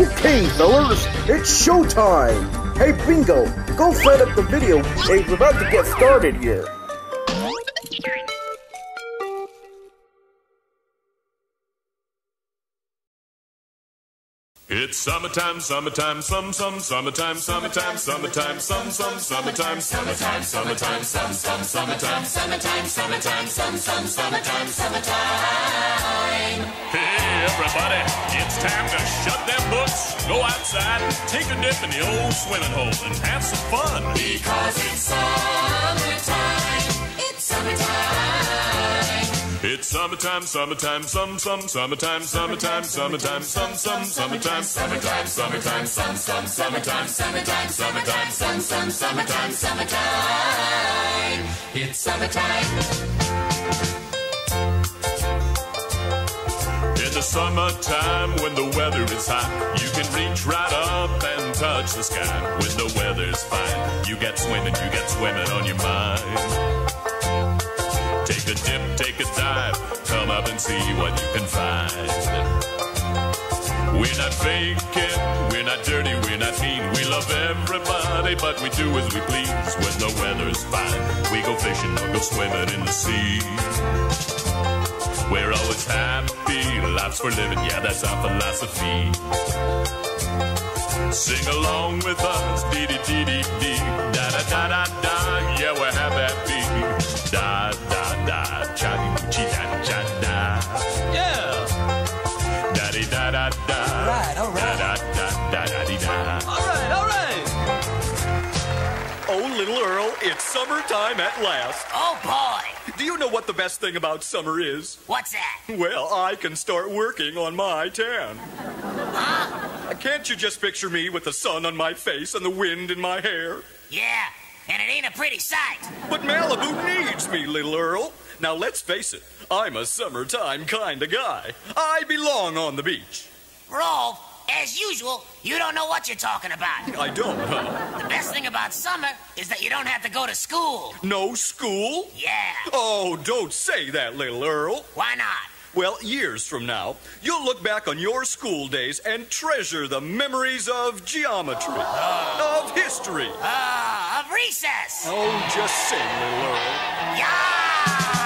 Okay, fellas, it's showtime! Hey, Bingo, go fire up the video. Hey, we're about to get started here. It's summertime, summertime, some, some, summertime, summertime, summertime, some, some, summertime, summertime, summertime, some, some, summertime, summertime, summertime, some, some, summertime, summertime. Hey, everybody, time to shut them books, go outside, take a dip in the old swimming hole and have some fun. Because it's summertime. It's summertime. It's summertime, summertime, some, some, summertime, summertime, summertime, some, some, summertime, summertime, summertime, some, some, summertime, summertime, summertime, some, some, summertime, summertime. It's summertime. Summertime, when the weather is hot, you can reach right up and touch the sky. When the weather's fine, you get swimming, you get swimming on your mind. Take a dip, take a dive, come up and see what you can find. We're not faking, we're not dirty, we're not mean. We love everybody, but we do as we please. When the weather's fine, we go fishing or go swimming in the sea. We're always happy, life's for living, yeah, that's our philosophy. Sing along with us, dee dee dee dee dee, da da da da da, yeah, we're happy. Da da da, cha dee chi da cha da. Yeah. Da dee da da da. All right, all right. Da da da da da dee da. All right, all right. Oh, little Earl, it's summertime at last. Oh boy! Do you know what the best thing about summer is? What's that? Well, I can start working on my tan. Huh? Can't you just picture me with the sun on my face and the wind in my hair? Yeah, and it ain't a pretty sight. But Malibu needs me, little Earl. Now, let's face it, I'm a summertime kind of guy. I belong on the beach. Rolfe, usual, you don't know what you're talking about. I don't, huh? The best thing about summer is that you don't have to go to school. No school? Yeah. Oh, don't say that, little Earl. Why not? Well, years from now, you'll look back on your school days and treasure the memories of geometry, of history. Ah, of recess. Oh, just sing, little Earl. Yeah!